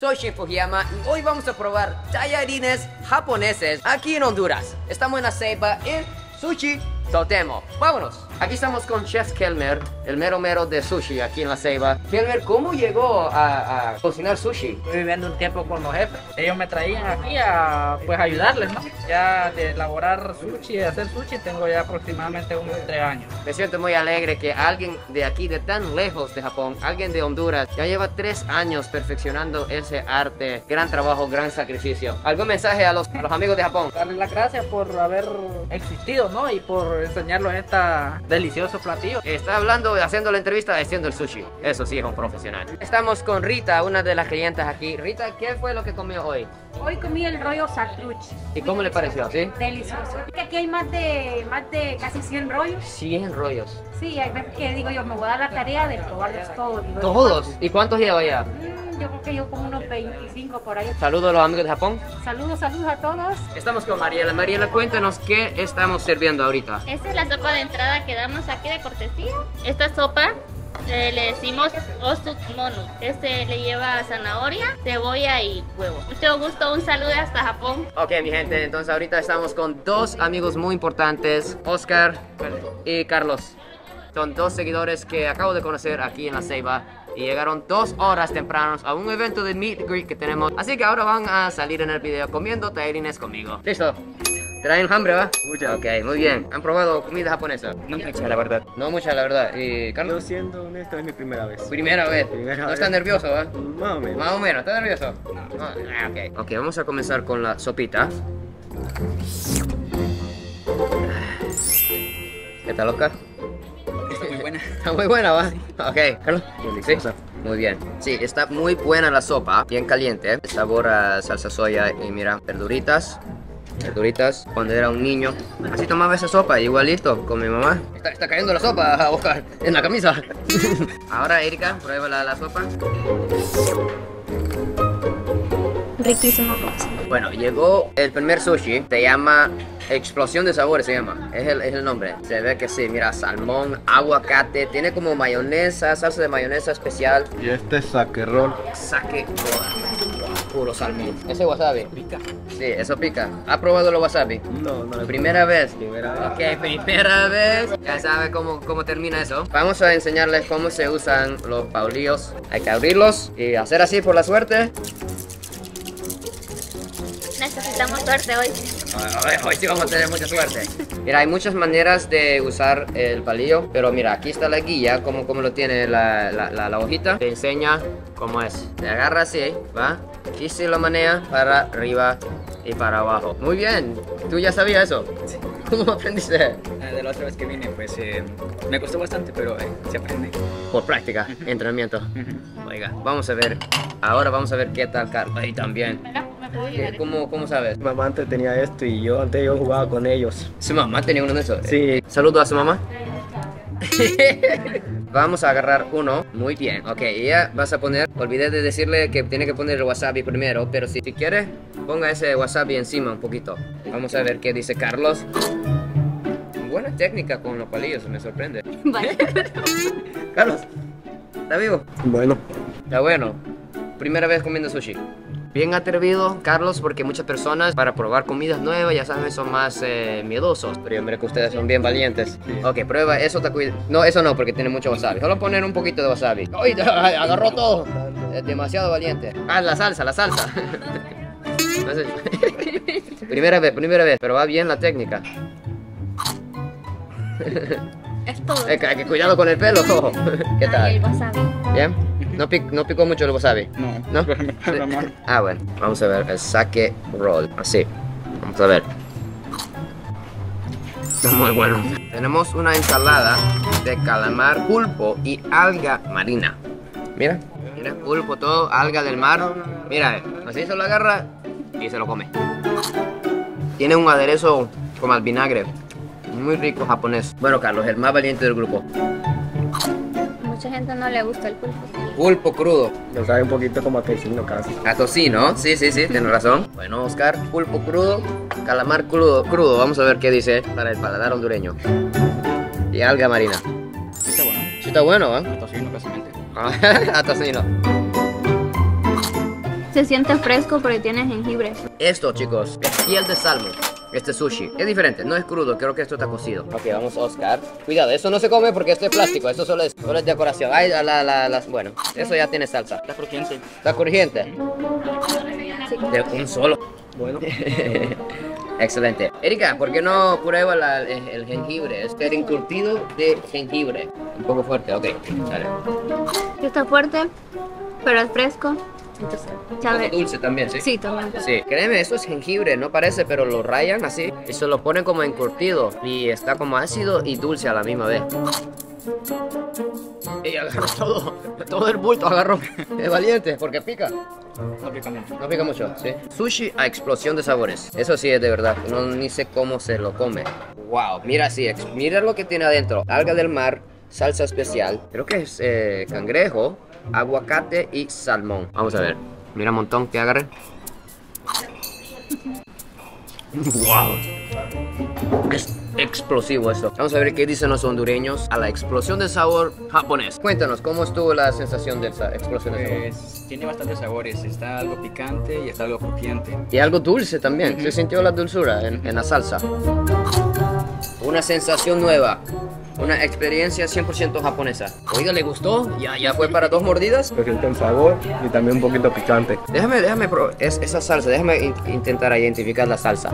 Soy Shin Fujiyama y hoy vamos a probar tallarines japoneses aquí en Honduras. Estamos en la ceiba en Sushi Totemo. Vámonos. Aquí estamos con Chef Kelmer, el mero mero de sushi aquí en la ceiba. Kelmer, ¿cómo llegó a, a cocinar sushi? Estoy viviendo un tiempo con los jefes. Ellos me traían aquí a pues ayudarles, ¿no? Ya de elaborar sushi, de hacer sushi, tengo ya aproximadamente unos tres años. Me siento muy alegre que alguien de aquí, de tan lejos de Japón, alguien de Honduras, ya lleva tres años perfeccionando ese arte. Gran trabajo, gran sacrificio. ¿Algún mensaje a los, a los amigos de Japón? Darles las gracias por haber existido, ¿no? Y por enseñarlos esta delicioso platillo. Está hablando, haciendo la entrevista, haciendo el sushi. Eso sí es un profesional. Estamos con Rita, una de las clientes aquí. Rita, ¿qué fue lo que comió hoy? Hoy comí el rollo sacruch. ¿Y cómo le pareció? ¿Sí? Delicioso. Que Aquí hay más de, más de casi 100 rollos. 100 rollos. Sí, hay veces que digo yo, me voy a dar la tarea de probarlos todos. ¿Todos? ¿Y cuántos lleva ya? "Mm, yo creo que yo como unos 25 por ahí. Saludos a los amigos de Japón. Saludos, saludos a todos. Estamos con Mariela. Mariela, cuéntanos qué estamos sirviendo ahorita. Esta es la sopa de entrada que damos aquí de cortesía. Esta sopa eh, le decimos osutmono. Este le lleva zanahoria, cebolla y huevo. Mucho gusto, un saludo hasta Japón. Ok, mi gente, entonces ahorita estamos con dos amigos muy importantes, Oscar y Carlos. Son dos seguidores que acabo de conocer aquí en la Ceiba y llegaron dos horas tempranos a un evento de Meet Greet que tenemos. Así que ahora van a salir en el video comiendo tallarines conmigo. ¿Listo? ¿Traen hambre, va? Mucha. Ok, muy bien. ¿Han probado comida japonesa? No mucha, la verdad. No mucha, la verdad. ¿Y Yo Carlos? siendo honesto, es mi primera vez. Primera vez. Primera ¿No vez. está nervioso, va? Más o menos. Más o menos, ¿estás nervioso? No. Ah, ok. Ok, vamos a comenzar con la sopita. ¿Qué tal, Está muy buena, ¿va? Ok, Carlos. Muy bien. Sí, está muy buena la sopa, bien caliente. ¿eh? Sabor a salsa soya y mira, verduritas. Verduritas, cuando era un niño, así tomaba esa sopa, igualito, con mi mamá. Está, está cayendo la sopa, Oscar, en la camisa. Ahora, Erika, prueba la, la sopa. Riquísimo. Bueno, llegó el primer sushi, se llama Explosión de Sabores, se llama, es el, es el nombre. Se ve que sí, mira, salmón, aguacate, tiene como mayonesa, salsa de mayonesa especial, Y este es sake roll. puro salmón. Ese wasabi. Pica. Sí, eso pica. ¿Ha probado los wasabi? No, no. Primera vez. Primera vez. Ok, primera vez. Ya sabe cómo, cómo termina eso. Vamos a enseñarles cómo se usan los paulillos. Hay que abrirlos y hacer así por la suerte. Necesitamos suerte hoy. Hoy, hoy sí vamos a tener mucha suerte. Mira, hay muchas maneras de usar el palillo, pero mira, aquí está la guía, como, como lo tiene la, la, la- la hojita. Te enseña cómo es. Te agarra así, ¿va? Y se lo manea para arriba y para abajo. Muy bien, ¿tú ya sabías eso? ¿Cómo aprendiste? Eh, De la otra vez que vine, pues eh, me costó bastante, pero eh, se aprende. Por práctica, entrenamiento. Oiga, vamos a ver. Ahora vamos a ver qué tal Carlos. Ahí también. Acá, me puedo ¿Qué- ayudar. ¿Cómo, ¿Cómo sabes? Mi mamá antes tenía esto y yo antes yo jugaba con ellos. Su mamá tenía uno de esos. Sí. Saludo a su mamá. Vamos a agarrar uno. Muy bien. Ok, y ya vas a poner. Olvidé de decirle que tiene que poner el wasabi primero. Pero si, si quiere, ponga ese wasabi encima un poquito. Vamos a ver qué dice Carlos. Buena técnica con los palillos, me sorprende. Vale. Carlos, ¿está vivo? Bueno, Está bueno. Primera vez comiendo sushi. Bien atrevido, Carlos, porque muchas personas para probar comidas nuevas, ya saben, son más eh, miedosos. Pero yo miro que ustedes son bien valientes. Ok, prueba eso, te cuida. No, eso no, porque tiene mucho wasabi. Solo poner un poquito de wasabi. ¡Ay! Agarró todo. Es demasiado valiente. Ah, la salsa, la salsa. Primera vez, primera vez, pero va bien la técnica. Es todo. Eh, que- cuidado con el pelo. ¿Qué Ay, el tal? wasabi. ¿Bien? ¿No, pic- no picó mucho el wasabi? No, ¿No? pero me pasa mal. Ah, bueno. Vamos a ver el sake roll. Así. Vamos a ver. Está muy bueno. Tenemos una ensalada de calamar, pulpo y alga marina. Mira. Mira, pulpo, todo, alga del mar. Mira, así se lo agarra y se lo come. Tiene un aderezo como al vinagre. Muy rico japonés. Bueno, Carlos, el más valiente del grupo. Mucha gente no le gusta el pulpo. Pulpo crudo. lo sabe un poquito como a tocino casi. A tocino, sí, sí, sí, tienes razón. Bueno, Oscar, pulpo crudo, calamar crudo, crudo. Vamos a ver qué dice para el paladar hondureño. Y alga marina. Sí, está bueno. Sí está bueno, ¿eh? A tocino, casualmente. A tocino. Se siente fresco porque tiene jengibre. Esto, chicos, es piel de salmón. Este sushi es diferente, no es crudo, creo que esto está cocido. Ok, vamos Oscar. Cuidado, eso no se come porque esto es plástico, eso solo es, solo es decoración. Ay, la, la, la, las- bueno, eso ya tiene salsa. Está crujiente. ¿Está crujiente? De un solo. Bueno, Excelente. Erika, ¿por qué no prueba la- el, el jengibre? Es el encurtido de jengibre. Un poco fuerte, ok. Dale. Está fuerte, pero es fresco. Dulce también, ¿sí? Sí, también. Sí, créeme, eso es jengibre, no parece, pero lo rayan así y se lo ponen como encurtido y está como ácido y dulce a la misma vez. Y agarró todo, todo el bulto agarró. Es valiente, porque pica. No pica mucho. No pica mucho, sí. Sushi a explosión de sabores. Eso sí es de verdad. No ni sé cómo se lo come. Wow, mira sí, mira lo que tiene adentro. Alga del mar, salsa especial. Creo que es eh, cangrejo, aguacate y salmón. Vamos a ver. Mira un montón que agarre. wow. Es explosivo esto. Vamos a ver qué dicen los hondureños a la explosión de sabor japonés. Cuéntanos, ¿cómo estuvo la sensación de esa explosión de sabor? Pues tiene bastantes sabores. Está algo picante y está algo crujiente. Y algo dulce también. Se sintió la dulzura en, en la salsa. Una sensación nueva. Una experiencia 100% japonesa. Oiga, ¿le gustó? ¿Ya, ya fue para dos mordidas? siente el sabor y también un poquito picante. Déjame, déjame, pro- es, esa salsa, déjame in- intentar identificar la salsa.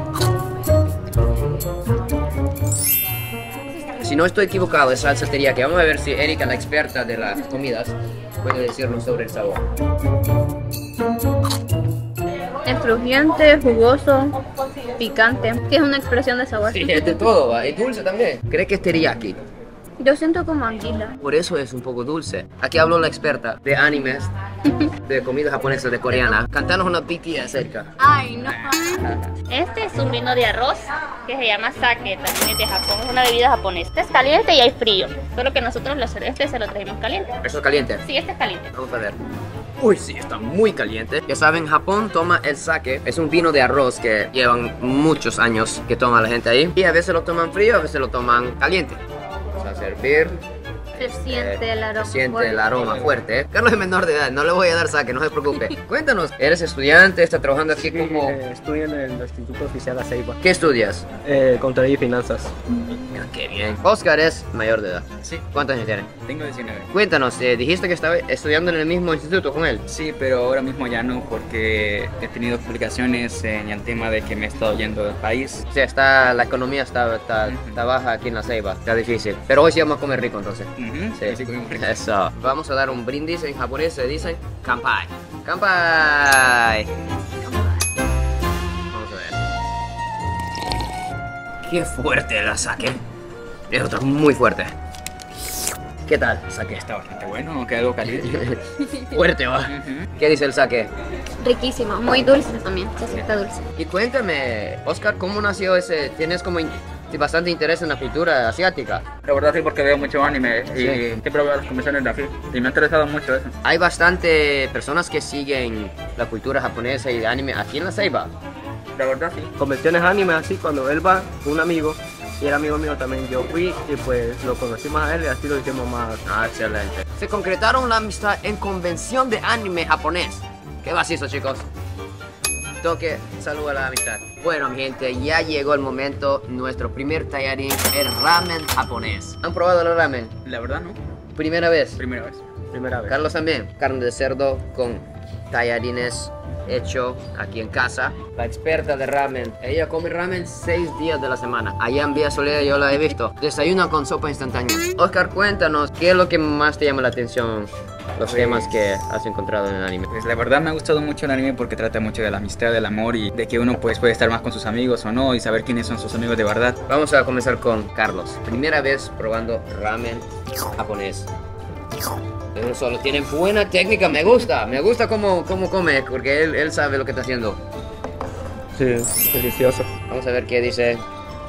Si no estoy equivocado, es salsa teriyaki. Vamos a ver si Erika, la experta de las comidas, puede decirnos sobre el sabor. Es crujiente, jugoso, picante. Que es una expresión de sabor. Sí, es de todo, ¿va? es dulce también. ¿Cree que es teriyaki? Yo siento como anguila. Por eso es un poco dulce. Aquí habló la experta de animes, de comida japonesa, de coreana. Cantanos una BTS, Erika. Ay, no. Este es un vino de arroz que se llama sake, también es de Japón, es una bebida japonesa. Este es caliente y hay frío, solo que nosotros los, este se lo trajimos caliente. Eso es caliente. Sí, este es caliente. Vamos a ver. Uy, sí, está muy caliente. Ya saben, Japón toma el sake. Es un vino de arroz que llevan muchos años que toma la gente ahí. Y a veces lo toman frío, a veces lo toman caliente. Vamos a servir. Se siente el aroma. Se siente fuerte. el aroma fuerte. ¿eh? Carlos es menor de edad, no le voy a dar saque, no se preocupe. Cuéntanos, ¿eres estudiante? ¿Estás trabajando aquí como...? Eh, estudio en el Instituto Oficial Aceiba. ¿Qué estudias? Eh, Contaduría y Finanzas. Ah, Qué bien. Oscar es mayor de edad. Sí, ¿Cuántos años tiene? tengo 19. Cuéntanos, eh, dijiste que estaba estudiando en el mismo instituto con él. Sí, pero ahora mismo ya no porque he tenido complicaciones en el tema de que me he estado yendo del país. O sea, está, la economía está, está, está baja aquí en la Ceiba, está difícil. Pero hoy sí vamos a comer rico entonces. Ujú, Sí. Sí. Eso. Vamos a dar un brindis en japonés, se dicen kampai. Kampai. Vamos a ver. Qué fuerte la saque. Eso está muy fuerte. ¿Qué tal, saque? Está bastante bueno, aunque algo caliente. Fuerte, va. ¿Qué dice el saque? Riquísimo, muy dulce también. Se siente dulce. Y cuéntame, Oscar, ¿cómo nació ese? ¿Tienes como bastante interés en la cultura asiática? La verdad sí, porque veo mucho anime y Sí. siempre veo las conversaciones de aquí y me ha interesado mucho eso. Hay bastante personas que siguen la cultura japonesa y de anime aquí en la Ceiba. La verdad sí. Convenciones anime así, cuando él va, un amigo, y era amigo mío también, yo fui y pues lo conocí más a él y así lo hicimos más. Ah, excelente. Se concretaron la amistad en convención de anime japonés. Qué vacío, chicos. Toque, saluda a la amistad. Bueno, mi gente, ya llegó el momento. Nuestro primer tallarín, el ramen japonés. ¿Han probado el ramen? La verdad no. Primera vez. Primera vez. Primera vez. Carlos también. Carne de cerdo con tallarines hecho aquí en casa. La experta de ramen. Ella come ramen seis días de la semana. Allá en Vía Soledad yo la he visto. Desayuna con sopa instantánea. Oscar, cuéntanos, ¿qué es lo que más te llama la atención? Los Pues- temas que has encontrado en el anime. Pues la verdad me ha gustado mucho el anime porque trata mucho de la amistad, del amor y de que uno pues puede estar más con sus amigos o no y saber quiénes son sus amigos de verdad. Vamos a comenzar con Carlos. Primera vez probando ramen japonés. Uno solo. Tiene buena técnica, me gusta. Me gusta cómo, cómo come, porque él, él sabe lo que está haciendo. Sí, delicioso. Vamos a ver qué dice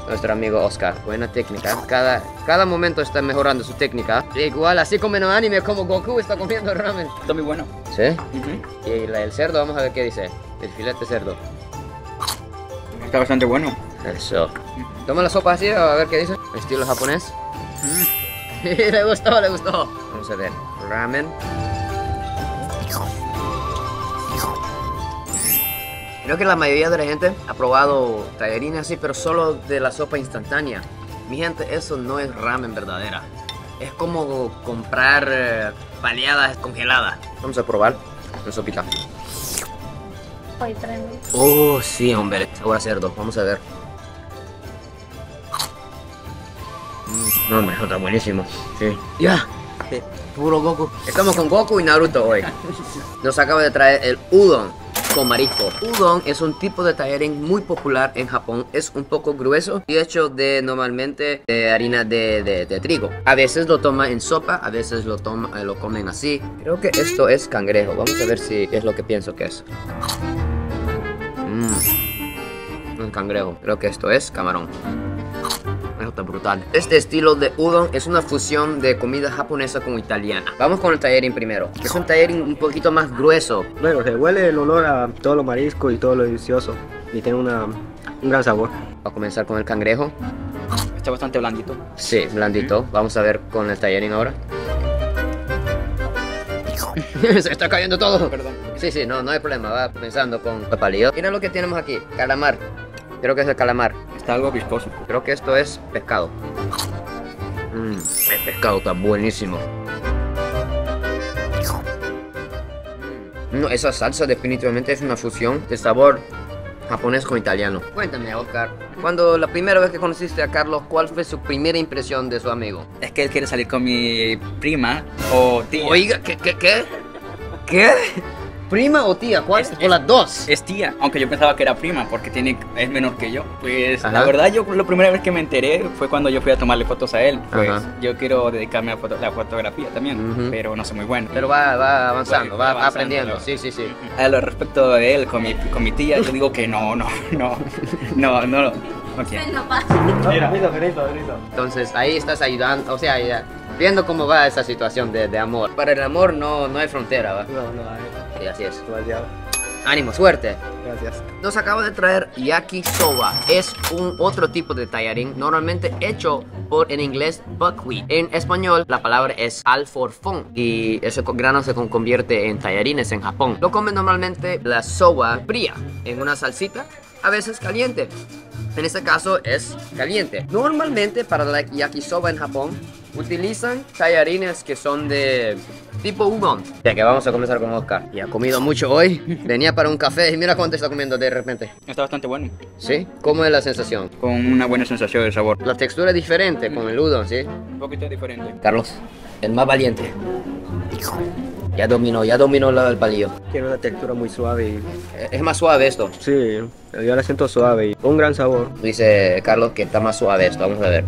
nuestro amigo Oscar. Buena técnica. Cada, cada momento está mejorando su técnica. Igual, así como en el anime, como Goku está comiendo ramen. Está muy bueno. ¿Sí? Y la, el cerdo, vamos a ver qué dice. El filete cerdo. Está bastante bueno. Eso. Toma la sopa así, a ver qué dice. Estilo japonés. le gustó, le gustó. Vamos a ver. Ramen. Creo que la mayoría de la gente ha probado tallarines así, pero solo de la sopa instantánea. Mi gente, eso no es ramen verdadera. Es como comprar eh, paleadas congeladas. Vamos a probar la sopita. Ay. Oh, sí, hombre. Sabor a cerdo. Vamos a ver. Mm, No, hombre, eso está buenísimo. Sí. Ya. Eh, Puro Goku. Estamos con Goku y Naruto hoy. Nos acaba de traer el udon con marisco. Udon es un tipo de tallarín muy popular en Japón. Es un poco grueso y hecho de normalmente de harina de, de- trigo. A veces lo toma en sopa, a veces lo, toma, lo comen así. Creo que esto es cangrejo. Vamos a ver si es lo que pienso que es. Mm. Un cangrejo. Creo que esto es camarón. Eso está brutal. Este estilo de udon es una fusión de comida japonesa con italiana. Vamos con el tallarín primero. que Es un tallarín un poquito más grueso. Bueno, se huele el olor a todo lo marisco y todo lo delicioso. Y tiene una, un gran sabor. Vamos a comenzar con el cangrejo. Está bastante blandito. Sí, blandito. Vamos a ver con el tallarín ahora. Se está cayendo todo. Perdón. Sí, sí, no, no hay problema. Va pensando con el palillo. Mira lo que tenemos aquí. Calamar. Creo que es el calamar. Está algo viscoso. Creo que esto es pescado. Mmm, el pescado está buenísimo. No, esa salsa definitivamente es una fusión de sabor japonés con italiano. Cuéntame, Oscar, cuando la primera vez que conociste a Carlos, ¿cuál fue su primera impresión de su amigo? Es que él quiere salir con mi prima o tía. Oiga, ¿qué, qué, qué? ¿Qué? ¿Prima o tía? ¿Cuál? Es- ¿O las dos? Es tía, aunque yo pensaba que era prima porque tiene, es menor que yo. Pues Ajá. la verdad yo la primera vez que me enteré fue cuando yo fui a tomarle fotos a él. Pues Ajá. yo quiero dedicarme a foto- la fotografía también, Ujú. pero no soy muy bueno. Pero va, va avanzando, Va- va, va avanzando, aprendiendo. ¿no? Sí, sí, sí. A lo respecto de él con mi, con mi tía, yo digo que no, no, no, no, no, Benito. Entonces ahí estás ayudando, o sea, ya, viendo cómo va esa situación de, de amor. Para el amor no, no hay frontera, ¿va? No, no, eh, Sí, así es. demasiado. Ánimo, suerte. Gracias. Nos acaba de traer yakisoba. Es un otro tipo de tallarín, normalmente hecho por en inglés buckwheat. En español la palabra es alforfón y ese grano se con- convierte en tallarines en Japón. Lo comen normalmente la soba fría en una salsita, a veces caliente. En este caso es caliente. Normalmente para la yakisoba en Japón utilizan tallarines que son de tipo udon. Ya que vamos a comenzar con Oscar. Y ha comido mucho hoy. Venía para un café y mira cuánto está comiendo de repente. Está bastante bueno, ¿Sí? ¿Cómo es la sensación? con una buena sensación de sabor. La textura es diferente con el udon, ¿sí? Un poquito diferente. Carlos, el más valiente. Ya dominó, ya dominó el palillo. Tiene una textura muy suave. Eh, Es más suave esto. Sí, yo la siento suave y un gran sabor. Dice Carlos que está más suave esto. Vamos a ver.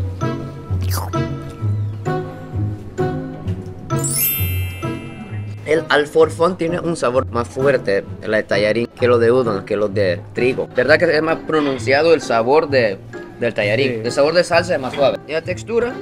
El alforfón tiene un sabor más fuerte, el de tallarín, que lo de udon, que lo de trigo. ¿Verdad que es más pronunciado el sabor de, del tallarín? Sí. El sabor de salsa es más suave. Y la textura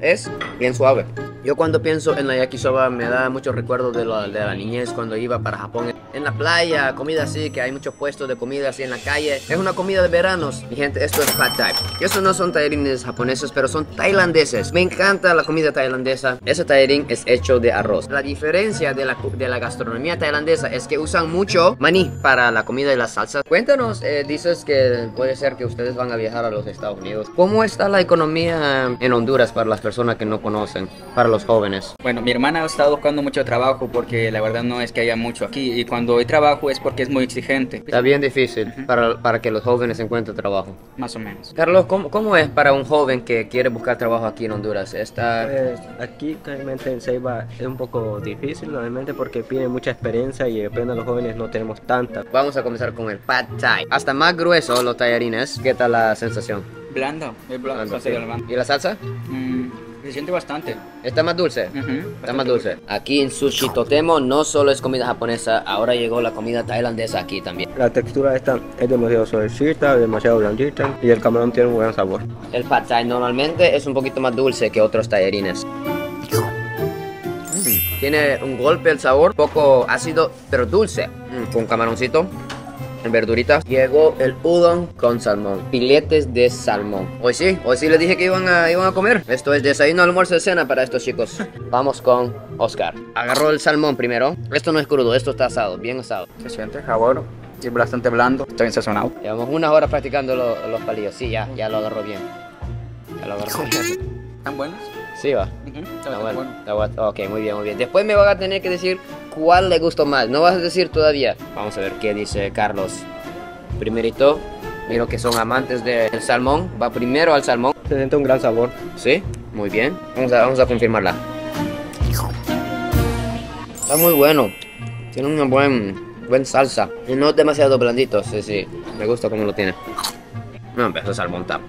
es bien suave. Yo cuando pienso en la yakisoba me da muchos recuerdos de de la niñez cuando iba para Japón. En la playa, comida así, que hay muchos puestos de comida así en la calle. Es una comida de veranos. Mi gente, esto es pad thai. Y estos no son tallarines japoneses, pero son tailandeses. Me encanta la comida tailandesa. Ese tallarín es hecho de arroz. La diferencia de la, de la gastronomía tailandesa es que usan mucho maní para la comida y las salsas. Cuéntanos, eh, dices que puede ser que ustedes van a viajar a los Estados Unidos. ¿Cómo está la economía en Honduras para las personas que no conocen, los jóvenes? Bueno, mi hermana ha estado buscando mucho trabajo porque la verdad no es que haya mucho aquí y cuando hay trabajo es porque es muy exigente, Está bien difícil para, para que los jóvenes encuentren trabajo. más o menos. Carlos, ¿cómo, ¿cómo es para un joven que quiere buscar trabajo aquí en Honduras? Está... Pues aquí realmente en Ceiba es un poco difícil, realmente porque pide mucha experiencia y apenas los jóvenes no tenemos tanta. Vamos a comenzar con el pad thai. Hasta más grueso los tallarines. ¿Qué tal la sensación? Blando, es blando, Blando, sí. ¿Y la salsa? Mm, se siente bastante. ¿Está más dulce? Ujú, Está bastante más dulce. Aquí en Sushi Totemo no solo es comida japonesa, ahora llegó la comida tailandesa aquí también. La textura esta es demasiado suavecita, demasiado blandita y el camarón tiene un buen sabor. El pad thai normalmente es un poquito más dulce que otros tallarines. Tiene un golpe el sabor, poco ácido, pero dulce. Mm, Con camaroncito, verduritas. Llegó el udon con salmón, filetes de salmón. Hoy sí, hoy sí les dije que iban a, iban a comer. Esto es desayuno, almuerzo y cena para estos chicos. Vamos con Oscar. Agarró el salmón primero. Esto no es crudo, esto está asado, bien asado. Se siente sabor Es bastante blando, está bien sazonado. Llevamos unas horas practicando lo- los palillos. Sí, ya, ya lo agarró bien. Ya lo agarró bien. ¿Están buenos? Sí, va. Ujú, Está Está bastante bueno. bueno. Está bueno. Ok, muy bien, muy bien. Después me van a tener que decir cuál le gustó más. No vas a decir todavía. Vamos a ver qué dice Carlos. Primerito, miro que son amantes del salmón. Va primero al salmón. Se siente un gran sabor. Sí, muy bien. Vamos a, vamos a confirmarla. Está muy bueno. Tiene una buen, buen salsa. Y no es demasiado blandito. Sí, sí. Me gusta cómo lo tiene. No, pero ese salmón está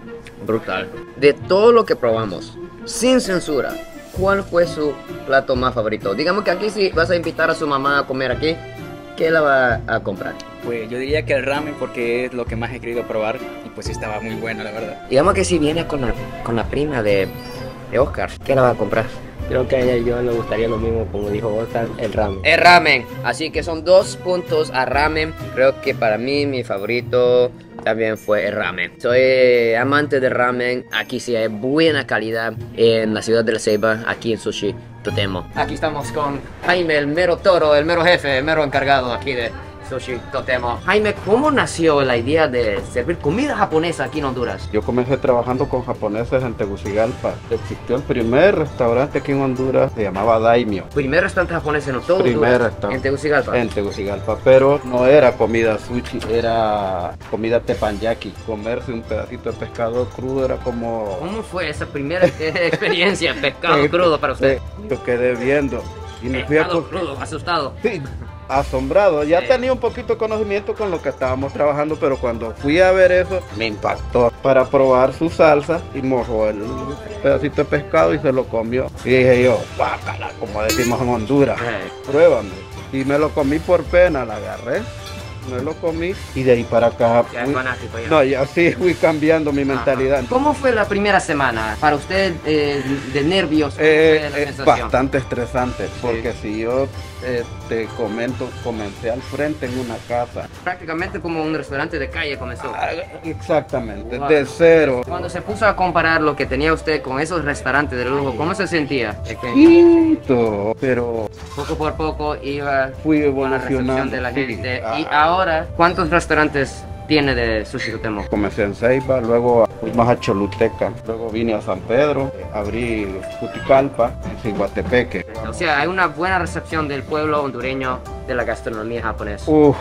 brutal. De todo lo que probamos, sin censura, ¿cuál fue su plato más favorito? Digamos que aquí si vas a invitar a su mamá a comer aquí, ¿qué la va a comprar? Pues yo diría que el ramen porque es lo que más he querido probar y pues estaba muy bueno, la verdad. Digamos que si viene con la, con la prima de, de Oscar, ¿qué la va a comprar? Creo que a ella y yo le gustaría lo mismo, como dijo Oscar, el ramen. El ramen. Así que son dos puntos a ramen. Creo que para mí mi favorito también fue el ramen. Soy amante de ramen. Aquí sí hay buena calidad en la ciudad de La Ceiba, aquí en Sushi Totemo. Aquí estamos con Jaime, el mero toro, el mero jefe, el mero encargado aquí de Sushi Totemo. Jaime, ¿cómo nació la idea de servir comida japonesa aquí en Honduras? Yo comencé trabajando con japoneses en Tegucigalpa. Existió el primer restaurante aquí en Honduras, se llamaba Daimyo, Primer restaurante japonés en todo Primer restaurante. en Tegucigalpa. en Tegucigalpa, pero no era comida sushi, era comida teppanyaki. Comerse un pedacito de pescado crudo era como... ¿Cómo fue esa primera experiencia? Pescado crudo para usted. Yo quedé viendo y me fui a... Pescado crudo, asustado. Sí, asombrado. Ya tenía un poquito de conocimiento con lo que estábamos trabajando, pero cuando fui a ver eso, me impactó. Para probar su salsa y mojó el pedacito de pescado y se lo comió. Y dije yo, bácala, como decimos en Honduras, pruébame. Y me lo comí por pena, la agarré, me lo comí y de ahí para acá. Ya fui- fanático ya. no, ya sí fui cambiando mi Ajá. mentalidad. ¿Cómo fue la primera semana para usted eh, de nervios? ¿Cómo Eh, es bastante estresante porque si yo eh, te comento, comencé al frente en una casa. Prácticamente como un restaurante de calle comenzó. Ah, Exactamente, Wow. de cero. Cuando se puso a comparar lo que tenía usted con esos restaurantes de lujo, ¿cómo se sentía? Poquito, pero poco por poco iba fui con la recepción evolucionando. de la sí. gente. Y Ah, ahora, ¿cuántos restaurantes tiene de Sushi Totemo? Comencé en Ceiba, luego fuimos a Choluteca, luego vine a San Pedro, abrí Juticalpa, en Ciguatepeque. O sea, hay una buena recepción del pueblo hondureño de la gastronomía japonesa. Uf,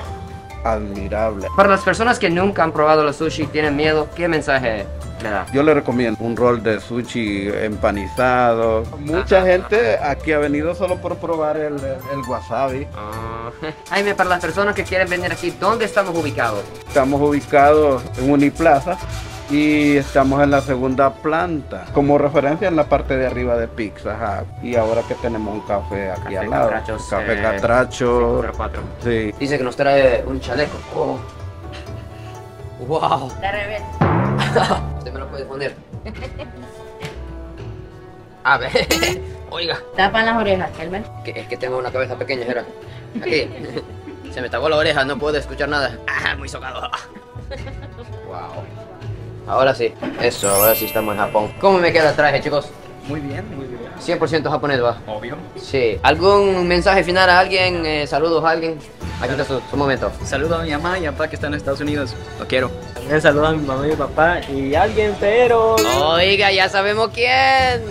admirable. Para las personas que nunca han probado los sushi y tienen miedo, ¿qué mensaje le da? Yo le recomiendo un rol de sushi empanizado. Mucha Ajá. gente aquí ha venido solo por probar el, el wasabi. Ah, Jaime, para las personas que quieren venir aquí, ¿dónde estamos ubicados? Estamos ubicados en Uniplaza y estamos en la segunda planta. Como referencia en la parte de arriba de Pizza Hut. Y ahora que tenemos un café aquí Café al lado. Catrachos, café eh, Catracho. 504. Sí. Dice que nos trae un chaleco. Oh. ¡Wow! De revés. Usted me lo puede poner. A ver, oiga, Tapan las orejas, que es que tengo una cabeza pequeña, era. Aquí. Se me tapó la oreja, no puedo escuchar nada. Ah, muy socado. Wow. Ahora sí, eso, ahora sí estamos en Japón. ¿Cómo me queda el traje, chicos? Muy bien, muy bien. 100% japonés, va. Obvio. Sí. ¿Algún mensaje final a alguien? Eh, saludos a alguien. Aquí está su, su momento. Saludo a mi mamá y a papá que están en Estados Unidos. Lo quiero. También saludo a mi mamá y mi papá y alguien, pero... Oiga, ya sabemos quién.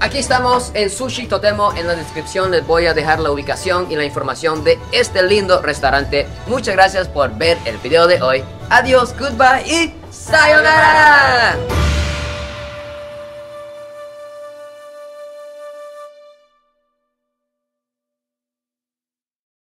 Aquí estamos en Sushi Totemo. En la descripción les voy a dejar la ubicación y la información de este lindo restaurante. Muchas gracias por ver el video de hoy. Adiós, goodbye y さよなら。